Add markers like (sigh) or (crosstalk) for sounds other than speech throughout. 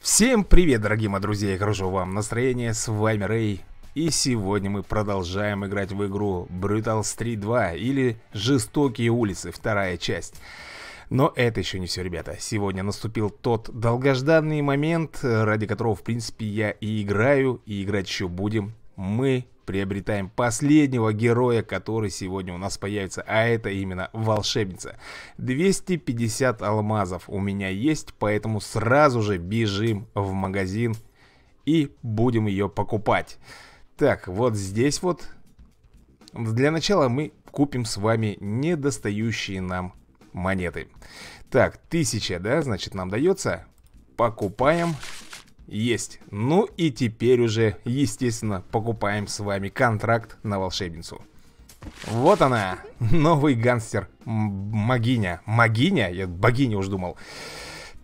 Всем привет, дорогие мои друзья, и хорошо вам настроение, с вами Рэй И сегодня мы продолжаем играть в игру Brutal Street 2 или Жестокие улицы, вторая часть но это еще не все, ребята. Сегодня наступил тот долгожданный момент, ради которого, в принципе, я и играю, и играть еще будем. Мы приобретаем последнего героя, который сегодня у нас появится, а это именно волшебница. 250 алмазов у меня есть, поэтому сразу же бежим в магазин и будем ее покупать. Так, вот здесь вот, для начала мы купим с вами недостающие нам монеты. Так, тысяча, да, значит, нам дается. Покупаем. Есть. Ну и теперь уже, естественно, покупаем с вами контракт на волшебницу. Вот она, (laughs) новый гангстер Магиня. Магиня? Я богиня уж думал.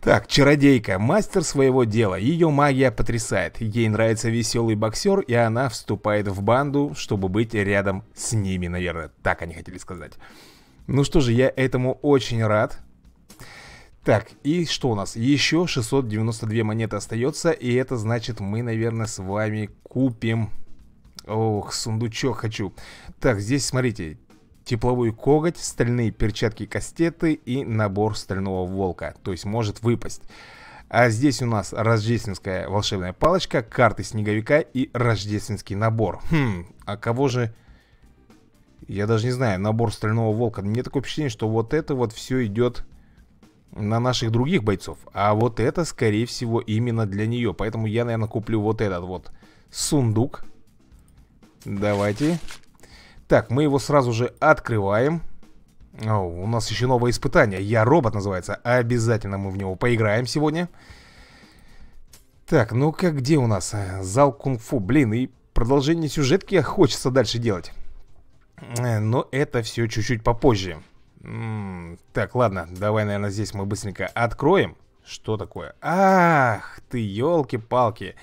Так, чародейка, мастер своего дела. Ее магия потрясает. Ей нравится веселый боксер, и она вступает в банду, чтобы быть рядом с ними, наверное. Так они хотели сказать. Ну что же, я этому очень рад. Так, и что у нас? Еще 692 монеты остается, и это значит мы, наверное, с вами купим... Ох, сундучок хочу. Так, здесь, смотрите, тепловой коготь, стальные перчатки-кастеты и набор стального волка. То есть может выпасть. А здесь у нас рождественская волшебная палочка, карты снеговика и рождественский набор. Хм, а кого же... Я даже не знаю, набор стального волка. Мне такое впечатление, что вот это вот все идет на наших других бойцов. А вот это, скорее всего, именно для нее. Поэтому я, наверное, куплю вот этот вот сундук. Давайте. Так, мы его сразу же открываем. О, у нас еще новое испытание. Я робот называется. Обязательно мы в него поиграем сегодня. Так, ну-ка, где у нас? Зал кунг-фу. Блин, и продолжение сюжетки хочется дальше делать. Э, но это все чуть-чуть попозже так, ладно, давай, наверное, здесь мы быстренько откроем. Что такое? Ах, ты, елки-палки.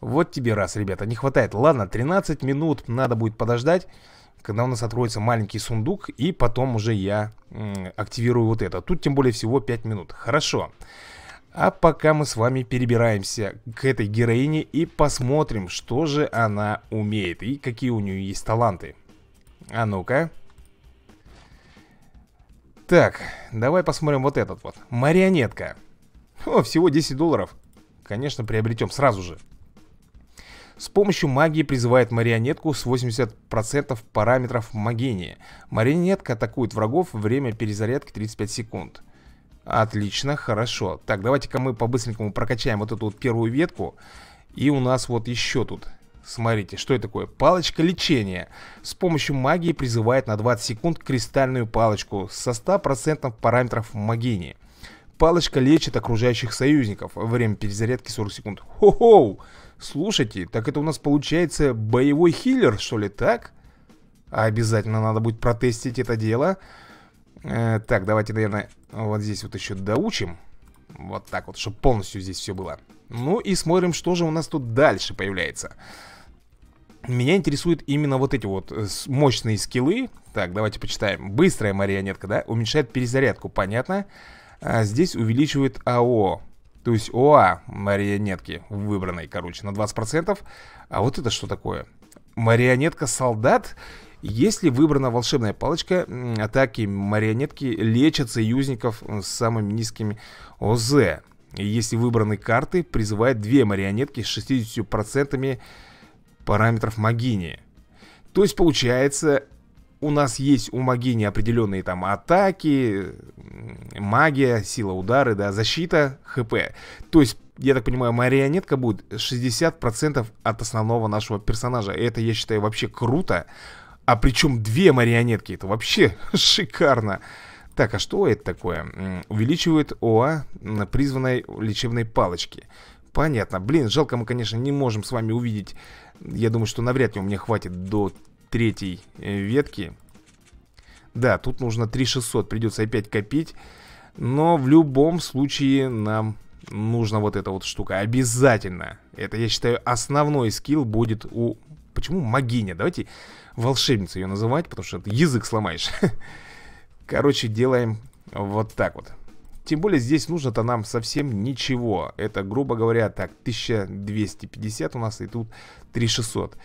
Вот тебе раз, ребята, не хватает. Ладно, 13 минут надо будет подождать, когда у нас откроется маленький сундук, и потом уже я активирую вот это. Тут тем более всего 5 минут. Хорошо. А пока мы с вами перебираемся к этой героине и посмотрим, что же она умеет и какие у нее есть таланты. А ну-ка. Так, давай посмотрим вот этот вот. Марионетка. О, всего 10 долларов. Конечно, приобретем сразу же. С помощью магии призывает марионетку с 80% параметров магии. Марионетка атакует врагов, время перезарядки 35 секунд. Отлично, хорошо. Так, давайте-ка мы по-быстренькому прокачаем вот эту вот первую ветку. И у нас вот еще тут Смотрите, что это такое? Палочка лечения. С помощью магии призывает на 20 секунд кристальную палочку со 100% параметров магии. Палочка лечит окружающих союзников. Время перезарядки 40 секунд. Хо-хоу! Слушайте, так это у нас получается боевой хиллер, что ли, так? Обязательно надо будет протестить это дело. Э, так, давайте, наверное, вот здесь вот еще доучим. Вот так вот, чтобы полностью здесь все было. Ну и смотрим, что же у нас тут дальше появляется. Меня интересуют именно вот эти вот э, мощные скиллы. Так, давайте почитаем. Быстрая марионетка, да? Уменьшает перезарядку, понятно. А здесь увеличивает АО. То есть ОА марионетки выбранной, короче, на 20%. А вот это что такое? Марионетка-солдат. Если выбрана волшебная палочка, атаки марионетки лечат союзников с самыми низкими ОЗ. Если выбраны карты, призывает две марионетки с 60% параметров Магини. То есть получается, у нас есть у Магини определенные там атаки, магия, сила удары, да, защита, ХП. То есть, я так понимаю, марионетка будет 60% от основного нашего персонажа. Это, я считаю, вообще круто. А причем две марионетки, это вообще (laughs) шикарно. Так, а что это такое? Увеличивает ОА на призванной лечебной палочки. Понятно. Блин, жалко мы, конечно, не можем с вами увидеть. Я думаю, что навряд ли у меня хватит до третьей э, ветки. Да, тут нужно 3600, придется опять копить. Но в любом случае нам нужна вот эта вот штука. Обязательно. Это, я считаю, основной скилл будет у... Почему магиня? Давайте волшебницу ее называть, потому что язык сломаешь. (laughs) Короче, делаем вот так вот. Тем более здесь нужно-то нам совсем ничего. Это, грубо говоря, так, 1250 у нас и тут 3600.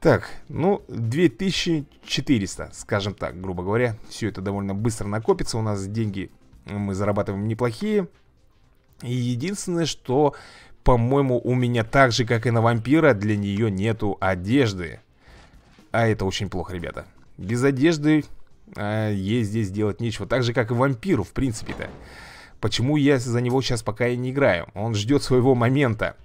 Так, ну, 2400, скажем так, грубо говоря. Все это довольно быстро накопится. У нас деньги мы зарабатываем неплохие. И единственное, что, по-моему, у меня так же, как и на вампира, для нее нету одежды. А это очень плохо, ребята. Без одежды а, ей здесь делать нечего. Так же, как и вампиру, в принципе-то. Почему я за него сейчас пока и не играю? Он ждет своего момента.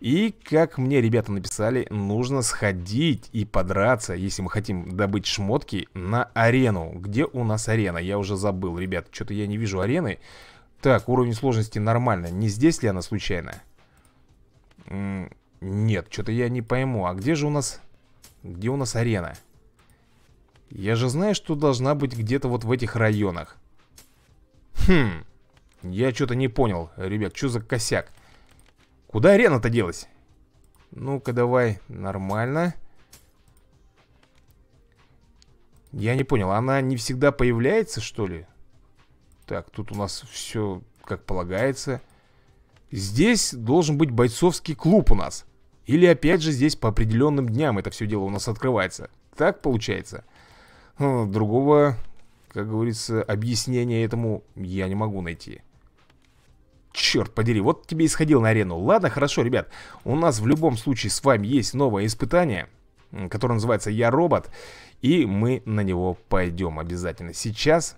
И, как мне ребята написали, нужно сходить и подраться, если мы хотим добыть шмотки, на арену. Где у нас арена? Я уже забыл, ребят. Что-то я не вижу арены. Так, уровень сложности нормально. Не здесь ли она случайно? Нет, что-то я не пойму. А где же у нас... Где у нас арена? Я же знаю, что должна быть где-то вот в этих районах. Хм... Я что-то не понял, ребят, что за косяк? Куда арена-то делась? Ну-ка, давай, нормально. Я не понял, она не всегда появляется, что ли? Так, тут у нас все как полагается. Здесь должен быть бойцовский клуб у нас. Или опять же здесь по определенным дням это все дело у нас открывается. Так получается? Другого, как говорится, объяснения этому я не могу найти. Черт подери, вот тебе и сходил на арену. Ладно, хорошо, ребят. У нас в любом случае с вами есть новое испытание Которое называется «Я робот» И мы на него пойдем обязательно. Сейчас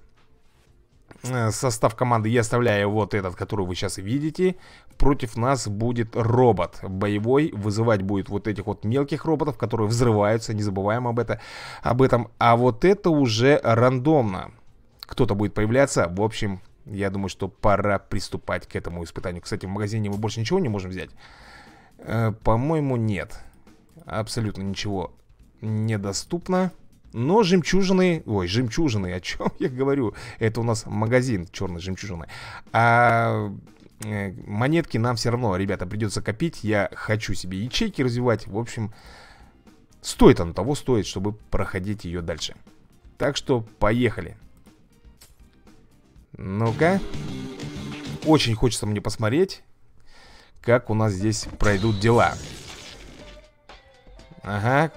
состав команды я оставляю вот этот, который вы сейчас видите Против нас будет робот боевой Вызывать будет вот этих вот мелких роботов, которые взрываются Не забываем об, это, об этом А вот это уже рандомно Кто-то будет появляться В общем, я думаю, что пора приступать к этому испытанию. Кстати, в магазине мы больше ничего не можем взять? Э, По-моему, нет. Абсолютно ничего недоступно. Но жемчужины... Ой, жемчужины, (laughs) о чем я говорю? Это у нас магазин черной жемчужины. А э, монетки нам все равно, ребята, придется копить. Я хочу себе ячейки развивать. В общем, стоит оно того, стоит, чтобы проходить ее дальше. Так что поехали. Ну-ка. Очень хочется мне посмотреть, как у нас здесь пройдут дела. Ага.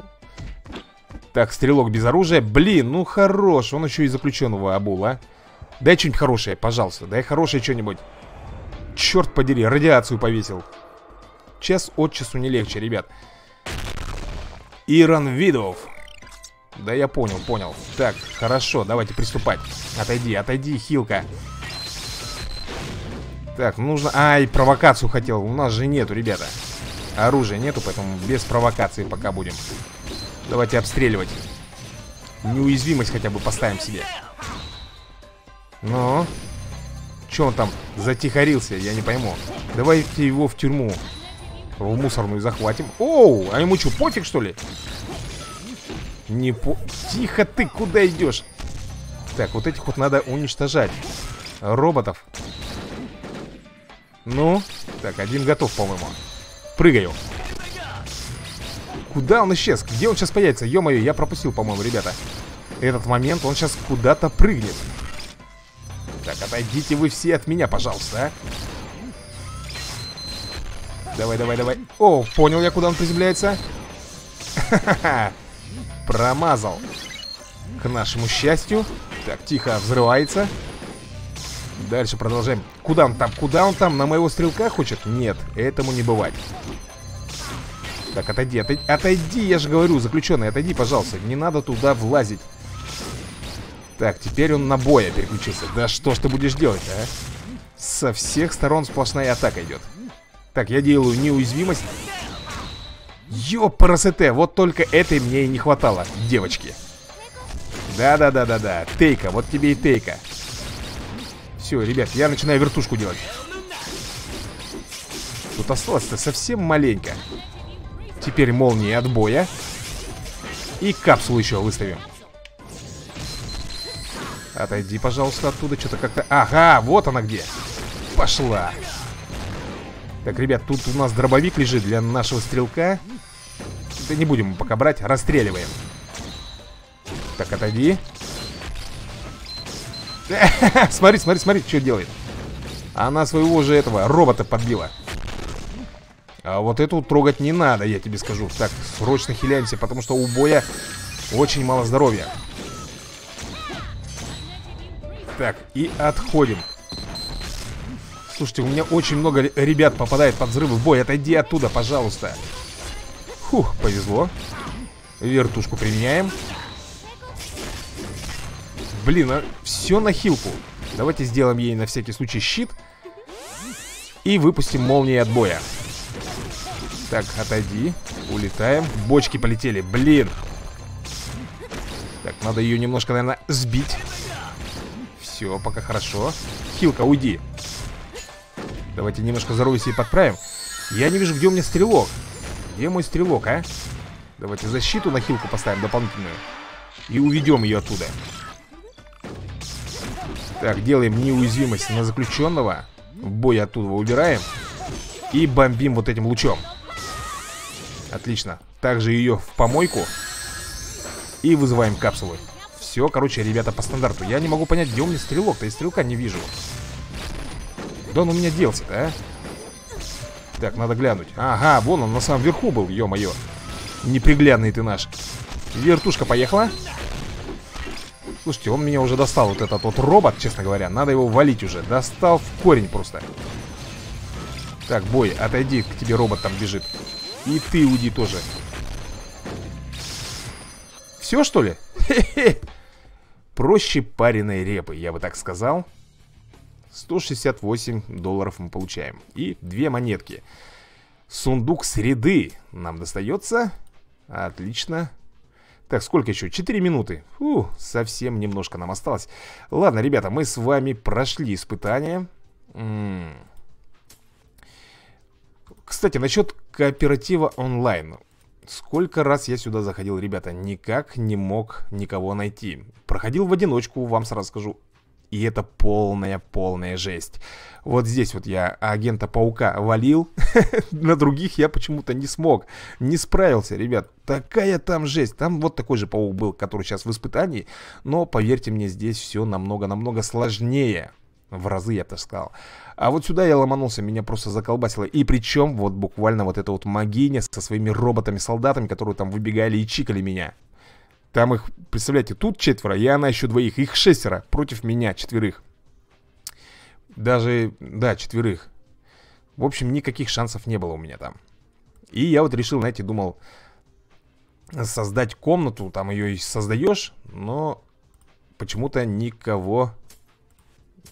Так, стрелок без оружия. Блин, ну хорош. Он еще и заключенного обул, а. Дай что-нибудь хорошее, пожалуйста. Дай хорошее что-нибудь. Черт подери, радиацию повесил. Час от часу не легче, ребят. Иран Видов. Да я понял, понял Так, хорошо, давайте приступать Отойди, отойди, хилка Так, нужно... Ай, провокацию хотел У нас же нету, ребята Оружия нету, поэтому без провокации пока будем Давайте обстреливать. Неуязвимость хотя бы поставим себе. Ну Че он там затихарился, я не пойму. Давайте его в тюрьму. В мусорную захватим. Оу, а ему что, пофиг что ли? Не по... Тихо ты, куда идешь? Так, вот этих вот надо уничтожать. Роботов. Ну Так, один готов, по-моему. Прыгаю Куда он исчез? Где он сейчас появится? Ё-моё, я пропустил, по-моему, ребята Этот момент, он сейчас куда-то прыгнет Так, отойдите вы все от меня, пожалуйста, а Давай, давай, давай О, понял я, куда он приземляется Ха-ха-ха (laughs) Промазал. К нашему счастью. Так, тихо, взрывается. Дальше продолжаем. Куда он там? Куда он там? На моего стрелка хочет? Нет, этому не бывать. Так, отойди, отойди, отойди, я же говорю, заключенный, отойди, пожалуйста. Не надо туда влазить. Так, теперь он на боя переключился. Да что ж ты будешь делать, а? Со всех сторон сплошная атака идет. Так, я делаю неуязвимость. Ёпарасете, вот только этой мне и не хватало, девочки. Да-да-да-да-да, тейка, вот тебе и тейка. Все, ребят, я начинаю вертушку делать. Тут осталось-то совсем маленько. Теперь молнии от боя. И капсулу еще выставим. Отойди, пожалуйста, оттуда. Что-то как-то... Ага, вот она где. Пошла. Так, ребят, тут у нас дробовик лежит для нашего стрелка. Да не будем пока брать, расстреливаем. Так, отойди. (laughs) Смотри, смотри, смотри, что делает. Она своего же этого робота подбила. А вот эту трогать не надо, я тебе скажу. Так, срочно хиляемся, потому что у боя очень мало здоровья. Так, и отходим. Слушайте, у меня очень много ребят попадает под взрывы в бой. Отойди оттуда, пожалуйста. Фух, повезло. Вертушку применяем. Блин, а все на хилку. Давайте сделаем ей на всякий случай щит. И выпустим молнии от боя. Так, отойди. Улетаем. Бочки полетели. Блин. Так, надо ее немножко, наверное, сбить. Все, пока хорошо. Хилка, уйди. Давайте немножко здоровье себе подправим. Я не вижу, где у меня стрелок. Где мой стрелок, а? Давайте защиту на хилку поставим дополнительную. И уведем ее оттуда. Так, делаем неуязвимость на заключенного. Бой оттуда убираем. И бомбим вот этим лучом. Отлично. Также ее в помойку. И вызываем капсулы. Все, короче, ребята, по стандарту. Я не могу понять, где у меня стрелок-то. Я стрелка не вижу. Да он у меня делся-то, а? Так, надо глянуть. Ага, вон он на самом верху был, ё-моё. Неприглядный ты наш. Вертушка поехала. Слушайте, он меня уже достал, вот этот вот робот, честно говоря. Надо его валить уже. Достал в корень просто. Так, бой, отойди, к тебе робот там бежит. И ты уйди тоже. Все, что ли? Хе-хе. Проще пареной репы, я бы так сказал. 168 долларов мы получаем. И две монетки. Сундук среды нам достается. Отлично. Так, сколько еще? 4 минуты. Фу, совсем немножко нам осталось. Ладно, ребята, мы с вами прошли испытание. М. Кстати, насчет кооператива онлайн. Сколько раз я сюда заходил, ребята, никак не мог никого найти. Проходил в одиночку, вам сразу скажу. И это полная-полная жесть. Вот здесь вот я агента Паука валил, (laughs) на других я почему-то не смог, не справился, ребят. Такая там жесть. Там вот такой же паук был, который сейчас в испытании, но поверьте мне, здесь все намного-намного сложнее. В разы, я бы сказал. А вот сюда я ломанулся, меня просто заколбасило. И причем вот буквально вот эта вот магиня со своими роботами-солдатами, которые там выбегали и чикали меня. Там их, представляете, тут четверо, и она еще двоих. Их шестеро против меня, четверых. Даже, да, четверых. В общем, никаких шансов не было у меня там. И я вот решил, знаете, думал создать комнату, там ее и создаешь, но почему-то никого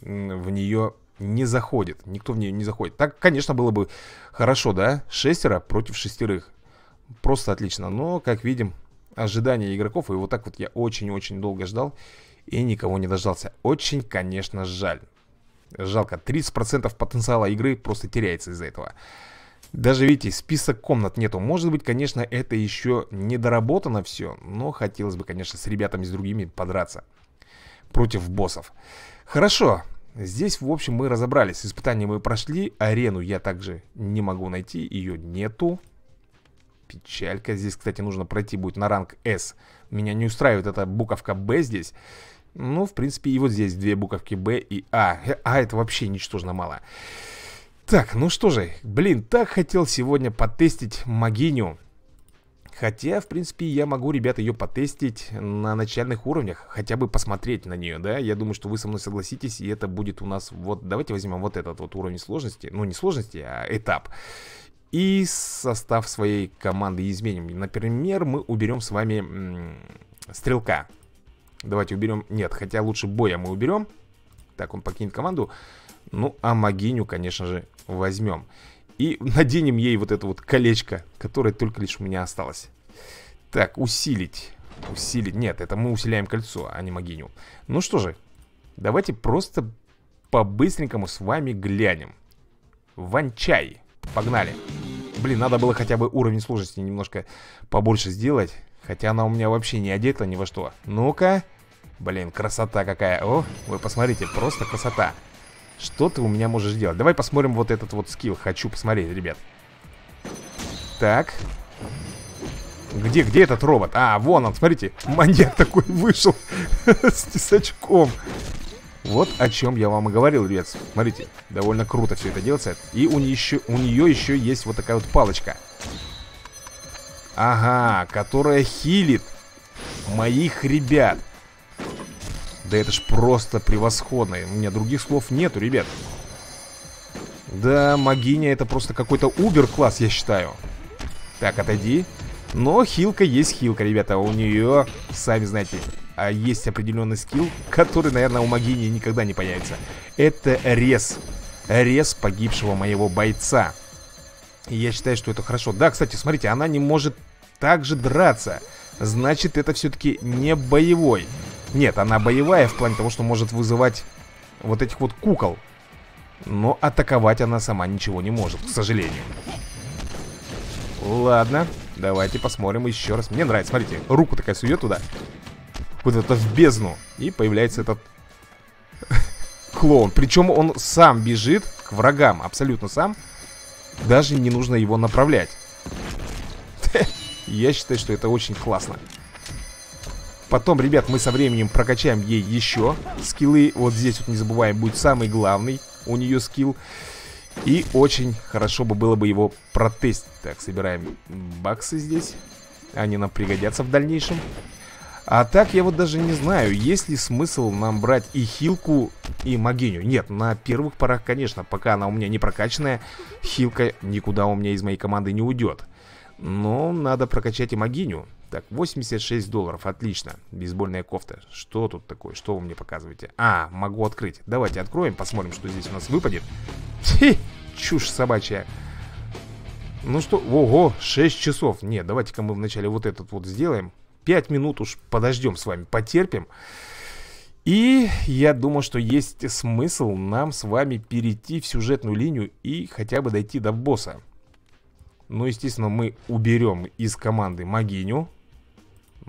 в нее не заходит. Никто в нее не заходит. Так, конечно, было бы хорошо, да? Шестеро против шестерых. Просто отлично. Но, как видим, ожидания игроков. И вот так вот я очень-очень долго ждал. И никого не дождался. Очень, конечно, жаль. Жалко. 30% потенциала игры просто теряется из-за этого. Даже, видите, список комнат нету. Может быть, конечно, это еще не доработано все. Но хотелось бы, конечно, с ребятами, с другими подраться. Против боссов. Хорошо. Здесь, в общем, мы разобрались. Испытания мы прошли. Арену я также не могу найти. Ее нету. Печалька. Здесь, кстати, нужно пройти будет на ранг S. Меня не устраивает эта буковка B здесь. Ну, в принципе, и вот здесь две буковки B и А. А это вообще ничтожно мало. Так, ну что же, блин, так хотел сегодня потестить Магиню. Хотя, в принципе, я могу, ребята, ее потестить на начальных уровнях, хотя бы посмотреть на нее, да? Я думаю, что вы со мной согласитесь, и это будет у нас вот... Давайте возьмем вот этот вот уровень сложности, ну, не сложности, а этап. И состав своей команды изменим. Например, мы уберем с вами стрелка. Давайте уберем... Нет, хотя лучше боя мы уберем. Так, он покинет команду. Ну, а Магиню, конечно же, возьмем. И наденем ей вот это вот колечко, которое только лишь у меня осталось. Так, усилить. Усилить. Нет, это мы усиляем кольцо, а не Магиню. Ну что же, давайте просто по-быстренькому с вами глянем. Ванчай. Погнали. Блин, надо было хотя бы уровень сложности немножко побольше сделать. Хотя она у меня вообще не одета ни во что. Ну-ка. Блин, красота какая. О, вы посмотрите, просто красота. Что ты у меня можешь делать? Давай посмотрим вот этот вот скилл. Хочу посмотреть, ребят. Так. Где, где этот робот? А, вон он, смотрите. Маньяк такой вышел (laughs) с тесачком. Вот о чем я вам и говорил, ребят Смотрите, довольно круто все это делается И у нее, еще, у нее еще есть вот такая вот палочка Ага, которая хилит моих ребят Да это ж просто превосходно У меня других слов нету, ребят Да, магиня это просто какой-то убер-класс, я считаю Так, отойди Но хилка есть хилка, ребята У нее, сами знаете, а есть определенный скилл, который, наверное, у Магини никогда не появится. Это рез. Рез погибшего моего бойца. И я считаю, что это хорошо. Да, кстати, смотрите, она не может также драться. Значит, это все-таки не боевой. Нет, она боевая в плане того, что может вызывать вот этих вот кукол. Но атаковать она сама ничего не может, к сожалению. Ладно, давайте посмотрим еще раз. Мне нравится, смотрите, руку такая сует туда куда-то в бездну. И появляется этот (laughs) клоун. Причем он сам бежит к врагам, абсолютно сам. Даже не нужно его направлять. (laughs) Я считаю, что это очень классно. Потом, ребят, мы со временем прокачаем ей еще скиллы. Вот здесь вот не забываем, будет самый главный у нее скилл. И очень хорошо бы было бы его протестить. Так, собираем баксы здесь. Они нам пригодятся в дальнейшем. А так я вот даже не знаю, есть ли смысл нам брать и хилку, и магиню. Нет, на первых порах, конечно, пока она у меня не прокачанная, хилка никуда у меня из моей команды не уйдет. Но надо прокачать и магиню. Так, 86 долларов, отлично. Бейсбольная кофта. Что тут такое? Что вы мне показываете? А, могу открыть. Давайте откроем, посмотрим, что здесь у нас выпадет. Хе, чушь собачья. Ну что, ого, 6 часов. Нет, давайте-ка мы вначале вот этот вот сделаем. 5 минут уж подождем с вами, потерпим. И я думаю, что есть смысл нам с вами перейти в сюжетную линию и хотя бы дойти до босса. Ну, естественно, мы уберем из команды Магиню.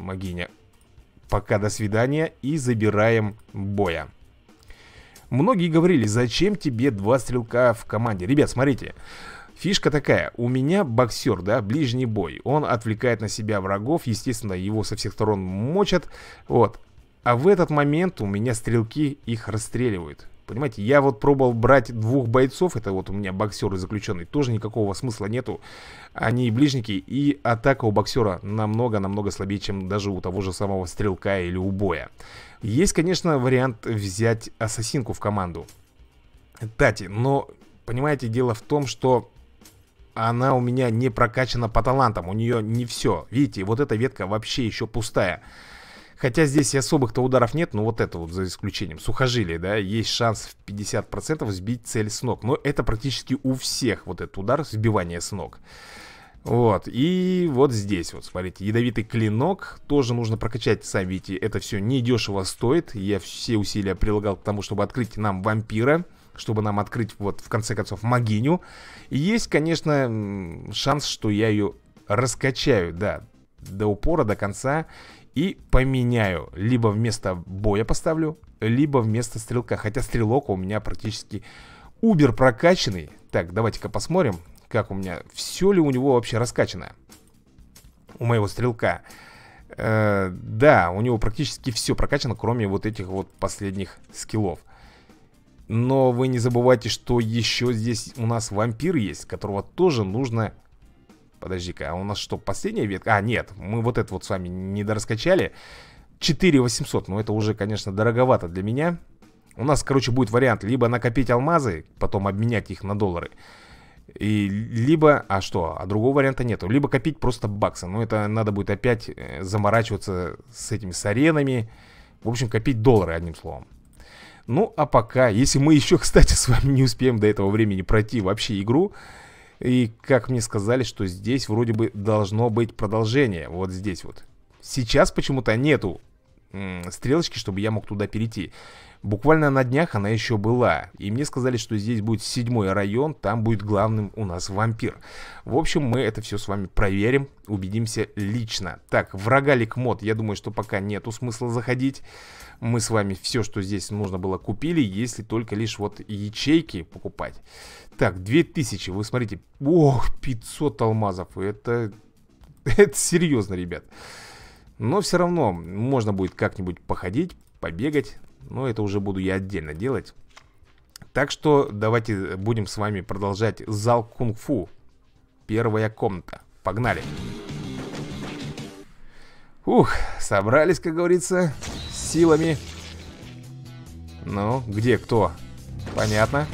Магиня, пока до свидания. И забираем боя. Многие говорили, зачем тебе два стрелка в команде? Ребят, смотрите. Фишка такая, у меня боксер, да, ближний бой Он отвлекает на себя врагов, естественно, его со всех сторон мочат Вот, а в этот момент у меня стрелки их расстреливают Понимаете, я вот пробовал брать двух бойцов, это вот у меня боксер и заключенный, тоже никакого смысла нету. Они ближники, и атака у боксера намного-намного слабее, чем даже у того же самого стрелка или у боя. Есть, конечно, вариант взять ассасинку в команду. Тати, но, понимаете, дело в том, что она у меня не прокачана по талантам, у нее не все. Видите, вот эта ветка вообще еще пустая. Хотя здесь и особых-то ударов нет, но вот это вот за исключением. Сухожилие, да, есть шанс в 50% сбить цель с ног. Но это практически у всех вот этот удар, сбивание с ног. Вот, и вот здесь вот, смотрите, ядовитый клинок Тоже нужно прокачать, сами видите, это все недешево стоит Я все усилия прилагал к тому, чтобы открыть нам вампира чтобы нам открыть вот в конце концов магиню. И есть, конечно, шанс, что я ее раскачаю, да, до упора, до конца и поменяю. Либо вместо боя поставлю, либо вместо стрелка. Хотя стрелок у меня практически убер прокачанный. Так, давайте-ка посмотрим, как у меня, все ли у него вообще раскачано. У моего стрелка. Э, да, у него практически все прокачано, кроме вот этих вот последних скиллов. Но вы не забывайте, что еще здесь у нас вампир есть, которого тоже нужно... Подожди-ка, а у нас что, последняя ветка? А, нет, мы вот это вот с вами не дораскачали. 4800, ну это уже, конечно, дороговато для меня. У нас, короче, будет вариант либо накопить алмазы, потом обменять их на доллары. И либо, а что, а другого варианта нету Либо копить просто баксы Но это надо будет опять э, заморачиваться с этими с аренами В общем, копить доллары, одним словом ну, а пока, если мы еще, (laughs) кстати, с вами не успеем до этого времени пройти вообще игру, и как мне сказали, что здесь вроде бы должно быть продолжение, вот здесь вот. Сейчас почему-то нету стрелочки, чтобы я мог туда перейти. Буквально на днях она еще была. И мне сказали, что здесь будет седьмой район, там будет главным у нас вампир. В общем, мы это все с вами проверим, убедимся лично. Так, врагалик мод, я думаю, что пока нету смысла заходить. Мы с вами все, что здесь нужно было, купили, если только лишь вот ячейки покупать. Так, 2000, вы смотрите, ох, 500 алмазов, это, (laughs) это серьезно, ребят. Но все равно можно будет как-нибудь походить, побегать. Но это уже буду я отдельно делать. Так что давайте будем с вами продолжать зал кунг-фу. Первая комната. Погнали. Ух, собрались, как говорится, силами. Ну, где кто? Понятно.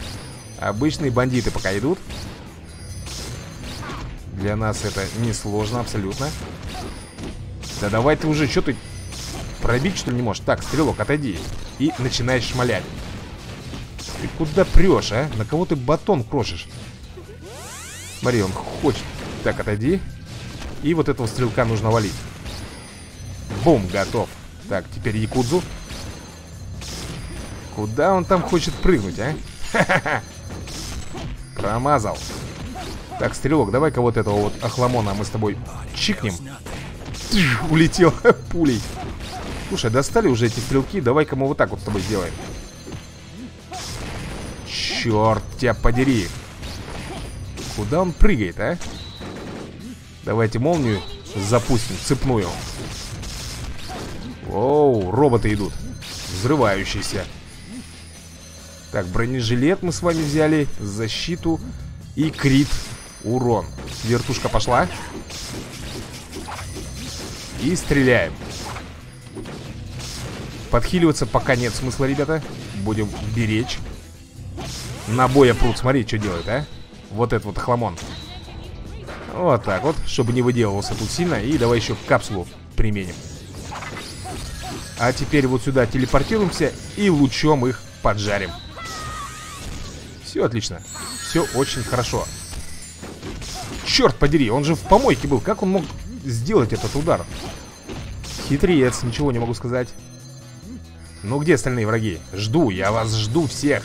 Обычные бандиты пока идут. Для нас это несложно абсолютно. Да давай ты уже, что ты пробить что ли не можешь? Так, стрелок, отойди. И начинаешь шмалять. Ты куда прешь, а? На кого ты батон крошишь? Смотри, он хочет. Так, отойди. И вот этого стрелка нужно валить. Бум, готов. Так, теперь Якудзу. Куда он там хочет прыгнуть, а? Ха-ха-ха. Промазал. Так, стрелок, давай-ка вот этого вот охламона мы с тобой чикнем. Улетел (laughs) пулей. Слушай, достали уже эти стрелки. Давай-ка мы вот так вот с тобой сделаем. Черт тебя подери. Куда он прыгает, а? Давайте молнию запустим, цепную. Оу, роботы идут. Взрывающиеся. Так, бронежилет мы с вами взяли, защиту и крит, урон. Вертушка пошла. И стреляем. Подхиливаться пока нет смысла, ребята. Будем беречь. На боя пруд, смотри, что делает, а? Вот этот вот хламон. Вот так вот, чтобы не выделывался тут сильно. И давай еще капсулу применим. А теперь вот сюда телепортируемся и лучом их поджарим. Все отлично. Все очень хорошо. Черт подери, он же в помойке был. Как он мог сделать этот удар? Хитрец, ничего не могу сказать. Ну где остальные враги? Жду, я вас жду всех.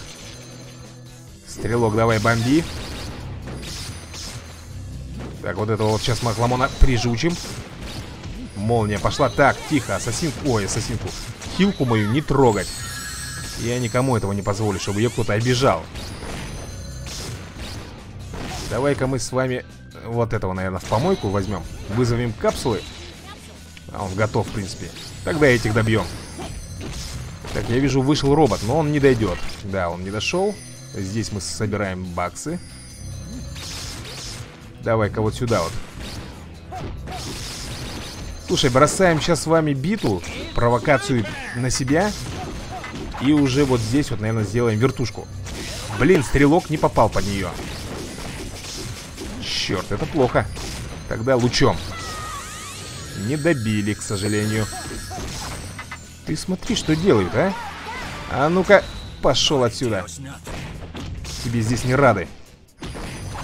Стрелок, давай бомби. Так, вот этого вот сейчас Махламона прижучим. Молния пошла. Так, тихо, ассасинку. Ой, ассасинку. Хилку мою не трогать. Я никому этого не позволю, чтобы ее кто-то обижал. Давай-ка мы с вами вот этого, наверное, в помойку возьмем. Вызовем капсулы. А он готов, в принципе. Тогда этих добьем. Так, я вижу, вышел робот, но он не дойдет. Да, он не дошел. Здесь мы собираем баксы. Давай-ка вот сюда вот. Слушай, бросаем сейчас с вами биту, провокацию на себя. И уже вот здесь вот, наверное, сделаем вертушку. Блин, стрелок не попал под нее. Черт, это плохо. Тогда лучом. Не добили, к сожалению. Ты смотри, что делают, а? А ну-ка, пошел отсюда. Тебе здесь не рады.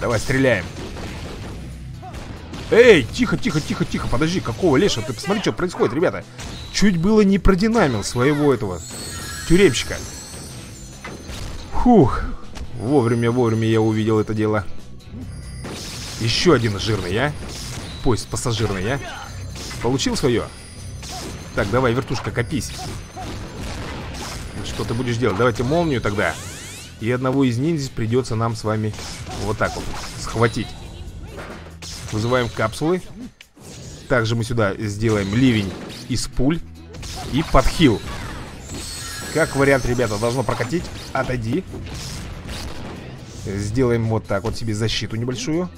Давай, стреляем. Эй, тихо, тихо, тихо, тихо, подожди, какого леша? Ты посмотри, что происходит, ребята. Чуть было не продинамил своего этого тюремщика. Фух, вовремя, вовремя я увидел это дело. Еще один жирный, а? Поезд пассажирный, а? Получил свое? Так, давай, вертушка, копись. Что ты будешь делать? Давайте молнию тогда. И одного из ниндзя придется нам с вами вот так вот схватить. Вызываем капсулы. Также мы сюда сделаем ливень из пуль. И подхил. Как вариант, ребята, должно прокатить. Отойди. Сделаем вот так вот себе защиту небольшую.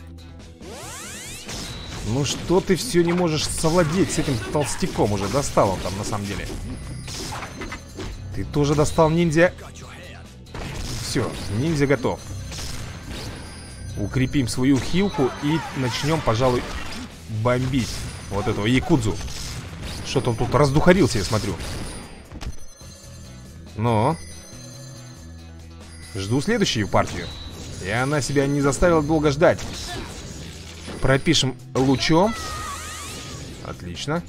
Ну что ты все не можешь совладеть с этим толстяком уже? Достал он там на самом деле. Ты тоже достал ниндзя? Все, ниндзя готов. Укрепим свою хилку и начнем, пожалуй, бомбить вот этого якудзу. Что-то он тут раздухарился, я смотрю. Но... Жду следующую партию. И она себя не заставила долго ждать. Пропишем лучом. Отлично.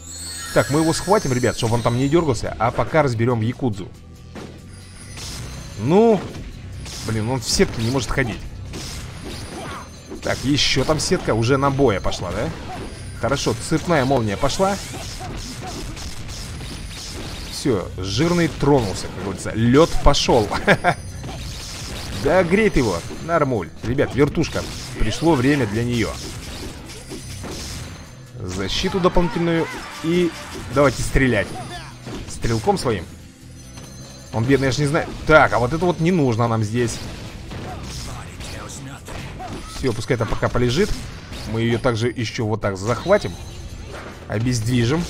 Так, мы его схватим, ребят, чтобы он там не дергался. А пока разберем якудзу. Ну... Блин, он в сетке не может ходить. Так, еще там сетка уже на боя пошла, да? Хорошо, цепная молния пошла. Все, жирный тронулся, как говорится. Лед пошел. (laughs) Да греет его. Нормуль. Ребят, вертушка. Пришло время для нее. Защиту дополнительную. И давайте стрелять. Стрелком своим. Он бедный, я ж не знаю. Так, а вот это вот не нужно нам здесь. Все, пускай это пока полежит. Мы ее также еще вот так захватим. Обездвижим.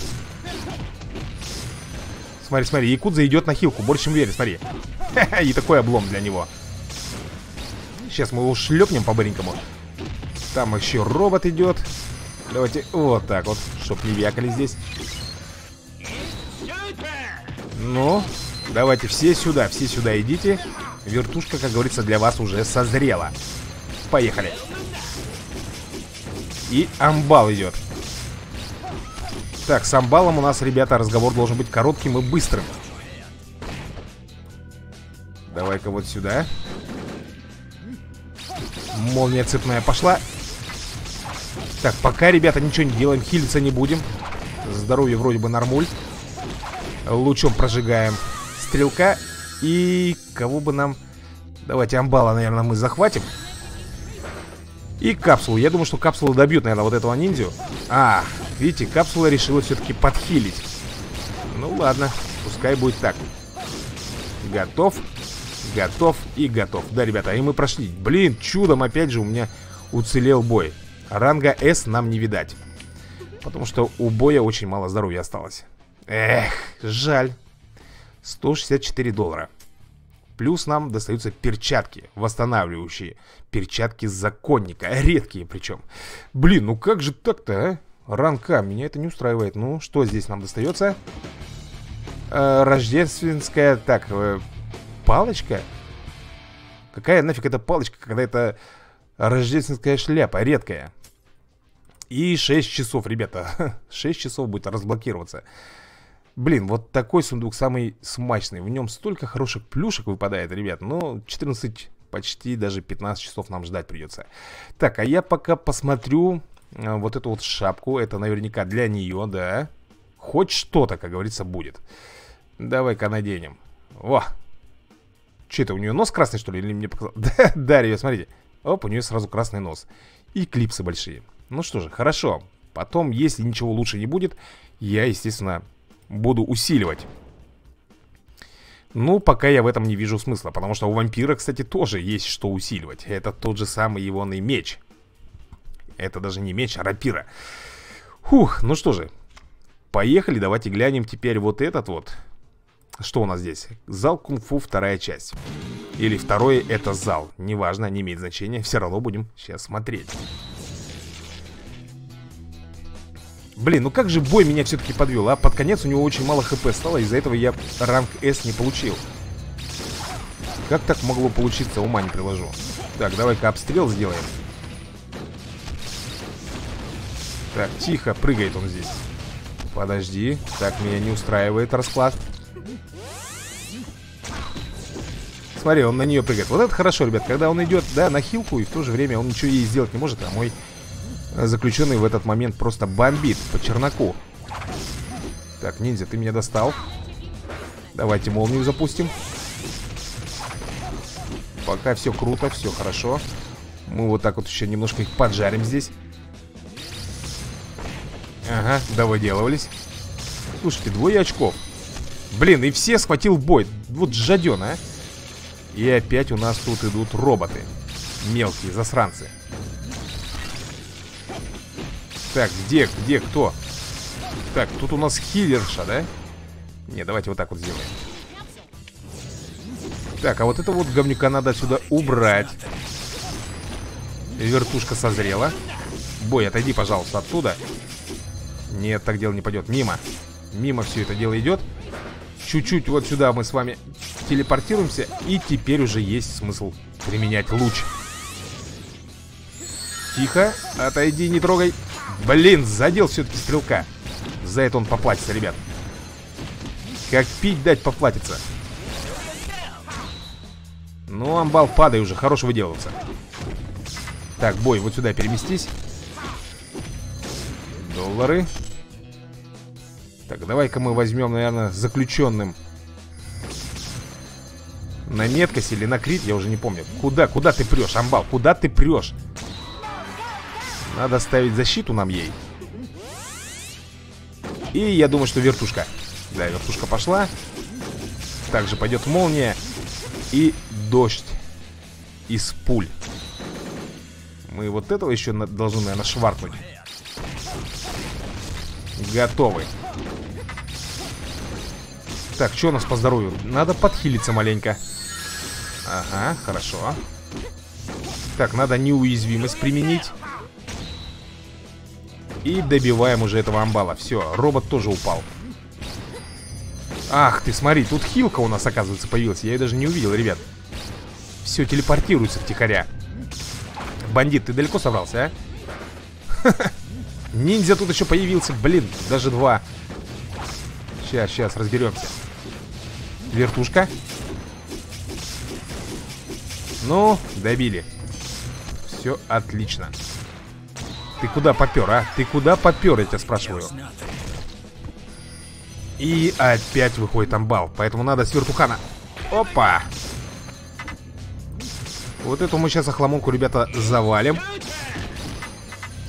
Смотри, смотри, Якудза идет на хилку. Больше, чем верит, смотри. (laughs) И такой облом для него. Сейчас мы его шлепнем по-быренькому. Там еще робот идет Давайте вот так вот Чтоб не вякали здесь. Ну, давайте все сюда Все сюда идите. Вертушка, как говорится, для вас уже созрела. Поехали. И амбал идет. Так, с амбалом у нас, ребята, разговор должен быть коротким и быстрым. Давай-ка вот сюда. Молния цепная пошла Так, пока, ребята, ничего не делаем Хилиться не будем. Здоровье вроде бы нормуль. Лучом прожигаем стрелка. И кого бы нам... Давайте амбала, наверное, мы захватим. И капсулу. Я думаю, что капсулы добьют, наверное, вот этого ниндзю. А, видите, капсула решила все-таки подхилить. Ну ладно, пускай будет так. Готов Готов и готов. Да, ребята, и мы прошли. Блин, чудом опять же у меня уцелел бой Ранга С нам не видать Потому что у боя очень мало здоровья осталось Эх, жаль 164 доллара Плюс нам достаются перчатки Восстанавливающие Перчатки законника Редкие причем Блин, ну как же так-то, а? Ранка, меня это не устраивает Ну, что здесь нам достается? Э, рождественская Так, э, палочка? Какая нафиг это палочка, когда это рождественская шляпа, редкая? И 6 часов, ребята (laughs) 6 часов будет разблокироваться Блин, вот такой сундук самый смачный В нем столько хороших плюшек выпадает, ребят Ну, 14, почти даже 15 часов нам ждать придется Так, а я пока посмотрю э, Вот эту вот шапку Это наверняка для нее, да Хоть что-то, как говорится, будет Давай-ка наденем Во, что это, у нее нос красный, что ли? Или мне показалось? (laughs) Да, да, ребят, смотрите. Оп, у нее сразу красный нос. И клипсы большие. Ну что же, хорошо. Потом, если ничего лучше не будет, я, естественно, буду усиливать. Ну, пока я в этом не вижу смысла. Потому что у вампира, кстати, тоже есть что усиливать. Это тот же самый егоный меч. Это даже не меч, а рапира. Фух, ну что же. Поехали, давайте глянем теперь вот этот вот что у нас здесь? Зал кунг-фу, вторая часть. Или второе это зал. Неважно, не имеет значения. Все равно будем сейчас смотреть. Блин, ну как же бой меня все-таки подвел, а? Под конец у него очень мало хп стало, из-за этого я ранг S не получил. Как так могло получиться, ума не приложу. Так, давай-ка обстрел сделаем. Так, тихо, прыгает он здесь. Подожди. Так, меня не устраивает расклад. Смотри, он на нее прыгает. Вот это хорошо, ребят, когда он идет, да, на хилку, и в то же время он ничего ей сделать не может, а мой заключенный в этот момент просто бомбит по чернаку. Так, ниндзя, ты меня достал. Давайте молнию запустим. Пока все круто, все хорошо. Мы вот так вот еще немножко их поджарим здесь. Ага, довыделывались. Слушайте, двое очков. Блин, и все схватил бой. Вот жаден, а. И опять у нас тут идут роботы Мелкие засранцы Так, где, где, кто? Так, тут у нас хиллерша, да? Не, давайте вот так вот сделаем. Так, а вот это вот говнюка надо отсюда убрать. Вертушка созрела. Бой, отойди, пожалуйста, оттуда. Нет, так дело не пойдет. Мимо. Мимо все это дело идет Чуть-чуть вот сюда мы с вами телепортируемся И теперь уже есть смысл применять луч. Тихо, отойди, не трогай Блин, задел все-таки стрелка. За это он поплатится, ребят. Как пить дать поплатится Ну, амбал, падай уже, хорош выделываться. Так, бой, вот сюда переместись. Доллары. Так, давай-ка мы возьмем, наверное, заключенным. На меткость или на крит, я уже не помню. Куда, куда ты прешь, амбал, куда ты прешь? Надо ставить защиту нам ей И я думаю, что вертушка Да, вертушка пошла Также пойдет молния и дождь из пуль. Мы вот этого еще должны, наверное, шваркнуть. Готовы. Так, что у нас по здоровью? Надо подхилиться маленько. Ага, хорошо. Так, надо неуязвимость применить. И добиваем уже этого амбала. Все, робот тоже упал. Ах ты, смотри, тут хилка у нас, оказывается, появилась. Я ее даже не увидел, ребят. Все, телепортируется втихаря. Бандит, ты далеко собрался, а? (laughs) Ниндзя тут еще появился. Блин, даже два. Сейчас, сейчас, разберемся. Вертушка. Ну, добили. Все отлично. Ты куда попер, а? Ты куда попер, я тебя спрашиваю? И опять выходит амбал. Поэтому надо с вертухана. Опа! Вот эту мы сейчас охламонку, ребята, завалим.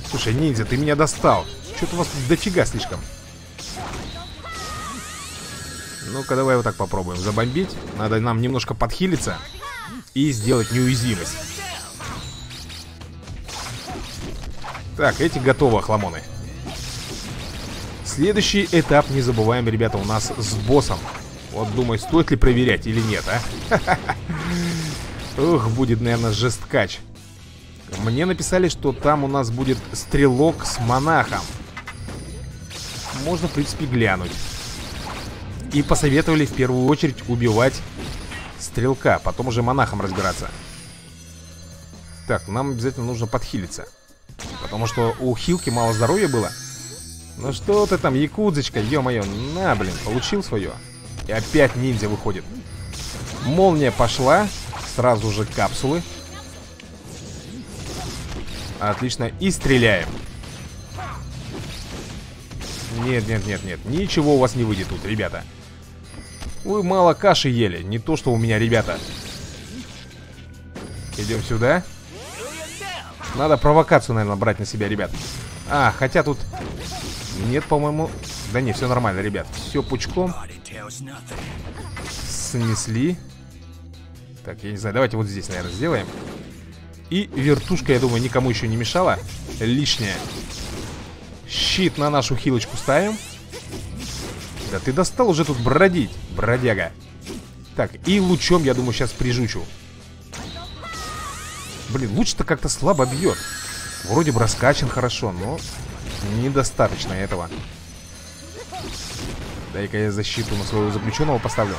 Слушай, ниндзя, ты меня достал. Что-то у вас дофига слишком. Ну-ка, давай вот так попробуем забомбить. Надо нам немножко подхилиться и сделать неуязвимость. Так, эти готовы, охламоны. Следующий этап, не забываем, ребята, у нас с боссом. Вот думаю, стоит ли проверять или нет, а? (laughs) Ух, будет, наверное, жесткач. Мне написали, что там у нас будет стрелок с монахом. Можно, в принципе, глянуть. И посоветовали в первую очередь убивать стрелка, потом уже монахом разбираться. Так, нам обязательно нужно подхилиться. Потому что у Хилки мало здоровья было. Ну что ты там, якудзочка, ё-моё, на, блин, получил свое. И опять ниндзя выходит. Молния пошла, сразу же капсулы. Отлично, и стреляем. Нет, нет, нет, нет, ничего у вас не выйдет тут, ребята. Вы мало каши ели, не то что у меня, ребята. Идем сюда. Надо провокацию, наверное, брать на себя, ребят. А, хотя тут... Нет, по-моему... Да не, все нормально, ребят. Все пучком. Снесли. Так, я не знаю, давайте вот здесь, наверное, сделаем. И вертушка, я думаю, никому еще не мешала. Лишняя. Щит на нашу хилочку ставим. Да ты достал уже тут бродить, бродяга. Так, и лучом, я думаю, сейчас прижучу. Блин, луч-то как-то слабо бьет. Вроде бы раскачан хорошо, но недостаточно этого. Дай-ка я защиту на своего заключенного поставлю.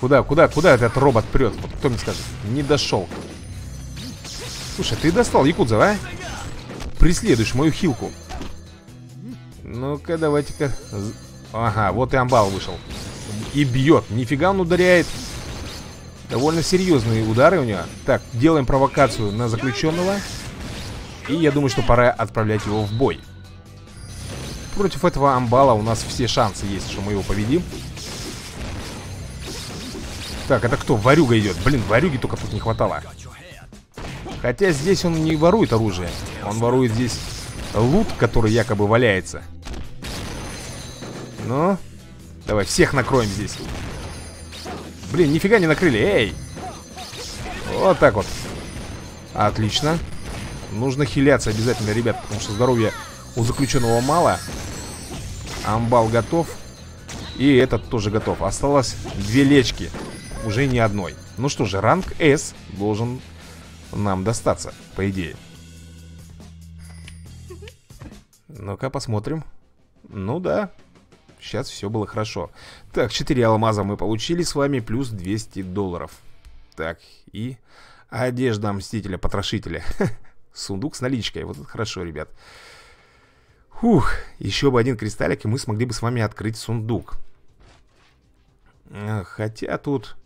Куда, куда, куда этот робот прет? Вот кто мне скажет? Не дошел. Слушай, ты достал, Якудза, а? Преследуешь мою хилку. Ну-ка, давайте-ка Ага, вот и амбал вышел. И бьет. Нифига он ударяет. Довольно серьезные удары у него. Так, делаем провокацию на заключенного. И я думаю, что пора отправлять его в бой. Против этого амбала у нас все шансы есть, что мы его победим. Так, это кто? Варюга идет. Блин, варюги только тут не хватало. Хотя здесь он не ворует оружие. Он ворует здесь лут, который якобы валяется. Ну, давай, всех накроем здесь. Блин, нифига не накрыли, эй! Вот так вот. Отлично. Нужно хиляться обязательно, ребят, потому что здоровья у заключенного мало. Амбал готов. И этот тоже готов. Осталось две лечки. Уже не одной. Ну что же, ранг S должен нам достаться, по идее. Ну-ка, посмотрим. Ну да, Сейчас все было хорошо. Так, 4 алмаза мы получили с вами, плюс 200 долларов. Так, и одежда Мстителя-Потрошителя. (laughs) Сундук с наличкой. Вот это хорошо, ребят. Фух, еще бы один кристаллик, и мы смогли бы с вами открыть сундук. Хотя тут...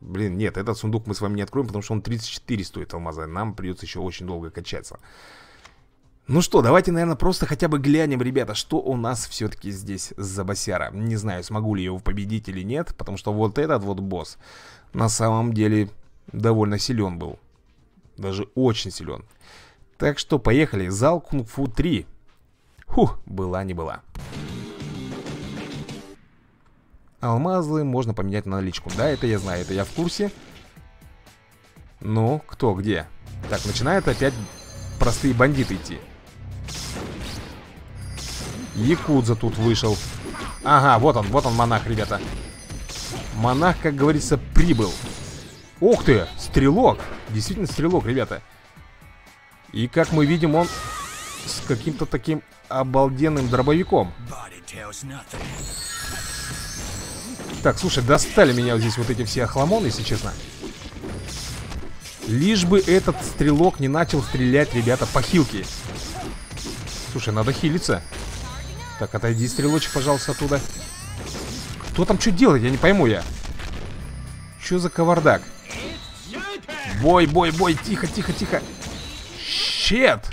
Блин, нет, этот сундук мы с вами не откроем, потому что он 34 стоит алмаза. Нам придется еще очень долго качаться. Ну что, давайте, наверное, просто хотя бы глянем, ребята, что у нас все-таки здесь за босяра. Не знаю, смогу ли я его победить или нет, потому что вот этот вот босс на самом деле довольно силен был. Даже очень силен. Так что поехали, зал кунг-фу 3. Фух, была не была. алмазы можно поменять на наличку. Да, это я знаю, это я в курсе. Ну, кто, где? Так, начинают опять простые бандиты идти. Якудза тут вышел. Ага, вот он, вот он монах, ребята. Монах, как говорится, прибыл. Ух ты, стрелок. Действительно стрелок, ребята. И как мы видим, он с каким-то таким обалденным дробовиком. Так, слушай, достали меня вот здесь вот эти все охламоны, если честно. Лишь бы этот стрелок не начал стрелять, ребята, по хилке. Слушай, надо хилиться. Так, отойди, стрелочек, пожалуйста, оттуда. Кто там что делает? Я не пойму я. Что за кавардак? Бой, бой, бой, тихо, тихо, тихо. Щет!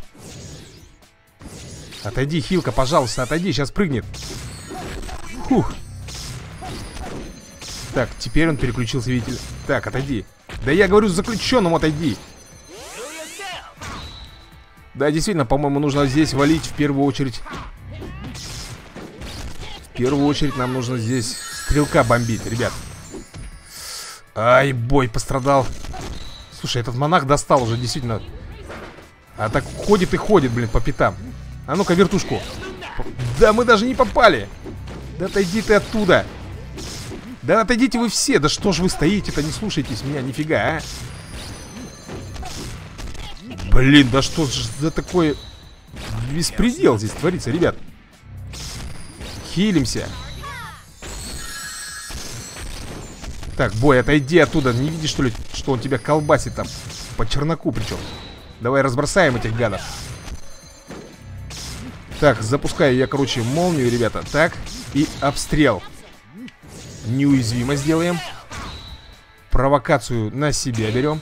Отойди, Хилка, пожалуйста, отойди, сейчас прыгнет. Фух. Так, теперь он переключился, видите Так, отойди. Да я говорю, заключенному отойди. Да, действительно, по-моему, нужно здесь валить в первую очередь. Первую очередь нам нужно здесь стрелка бомбить, ребят. Ай, бой, пострадал. Слушай, этот монах достал уже, действительно. А так ходит и ходит, блин, по пятам. А ну-ка, вертушку. Да мы даже не попали. Да отойди ты оттуда. Да отойдите вы все. Да что ж вы стоите-то, не слушайтесь меня, нифига, а. Блин, да что ж за такое беспредел здесь творится, ребят. Хилимся. Так, бой, отойди оттуда. Не видишь, что ли, что он тебя колбасит там? По черноку причем. Давай разбросаем этих гадов. Так, запускаю я, короче, молнию, ребята Так, и обстрел Неуязвимо сделаем Провокацию на себя берем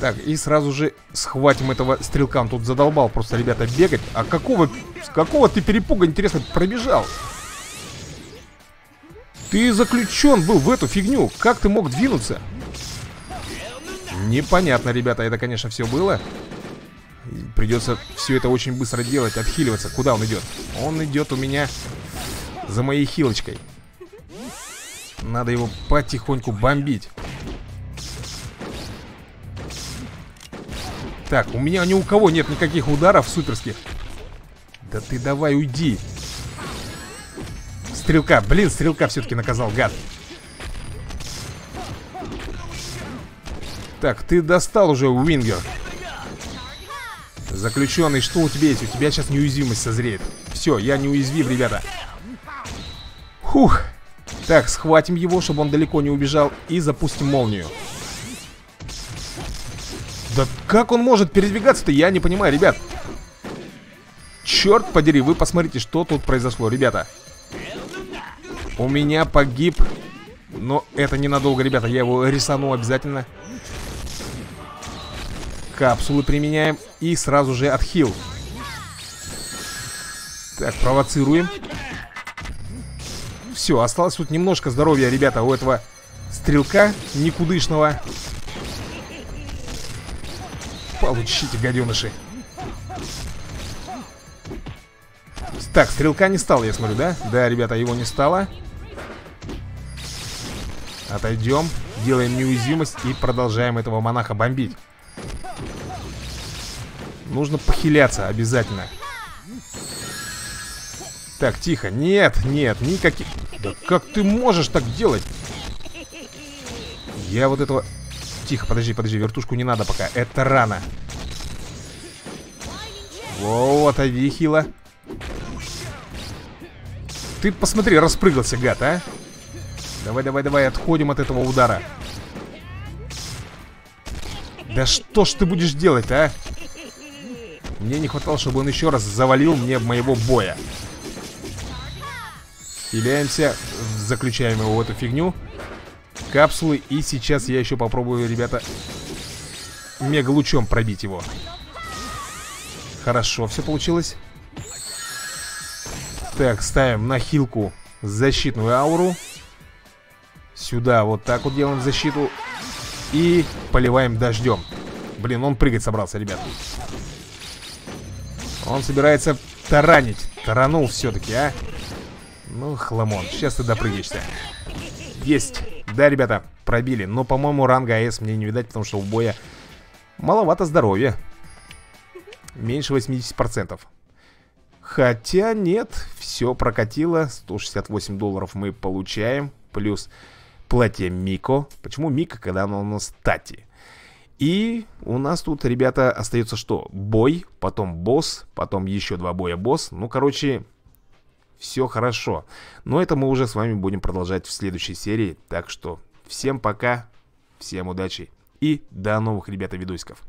Так, и сразу же схватим этого стрелка Он тут задолбал просто, ребята, бегать А какого, с какого ты перепуга, интересно, пробежал? Ты заключен был в эту фигню Как ты мог двинуться? Непонятно, ребята, это, конечно, все было Придется все это очень быстро делать, отхиливаться. Куда он идет? Он идет у меня за моей хилочкой. Надо его потихоньку бомбить. Так, у меня ни у кого нет никаких ударов суперских. Да ты давай уйди. Стрелка, блин, стрелка все-таки наказал, гад. Так, ты достал уже, Уингер. Заключенный, что у тебя есть? У тебя сейчас неуязвимость созреет. Все, я неуязвим, ребята. Хух. Так, схватим его, чтобы он далеко не убежал. И запустим молнию. Да как он может передвигаться-то? Я не понимаю, ребят. Черт подери, вы посмотрите, что тут произошло, ребята. У меня погиб... Но это ненадолго, ребята. Я его рисану обязательно. Капсулы применяем и сразу же отхил. Так, провоцируем. Все, осталось тут немножко здоровья, ребята, у этого стрелка никудышного. Получите, гаденыши. Так, стрелка не стало, я смотрю, да? Да, ребята, его не стало. Отойдем, делаем неуязвимость и продолжаем этого монаха бомбить. Нужно похиляться обязательно. Так, тихо. Нет, нет, никаких... Да как ты можешь так делать? Я вот этого... Тихо, подожди, подожди, вертушку не надо пока. Это рано. Вот, отойди, хила. Ты посмотри, распрыгался, гад, а? Давай, давай, давай, отходим от этого удара. Да что ж ты будешь делать, а? Мне не хватало, чтобы он еще раз завалил мне моего боя. Хиляемся, заключаем его в эту фигню. Капсулы, и сейчас я еще попробую, ребята, мега лучом пробить его. Хорошо, все получилось. Так, ставим на хилку защитную ауру. Сюда вот так вот делаем защиту. И поливаем дождем. Блин, он прыгать собрался, ребят. Он собирается таранить. Таранул все-таки, а? Ну, хламон, сейчас ты допрыгаешься. Есть. Да, ребята, пробили. Но, по-моему, ранга АС мне не видать, потому что у боя маловато здоровья. Меньше 80%. Хотя нет, все прокатило. 168 долларов мы получаем. Плюс платье Мико. Почему Мика, когда оно у нас Тати? И у нас тут, ребята, остается что? Бой, потом босс, потом еще два боя босс. Ну, короче, все хорошо. Но это мы уже с вами будем продолжать в следующей серии. Так что всем пока, всем удачи и до новых, ребята, видосиков.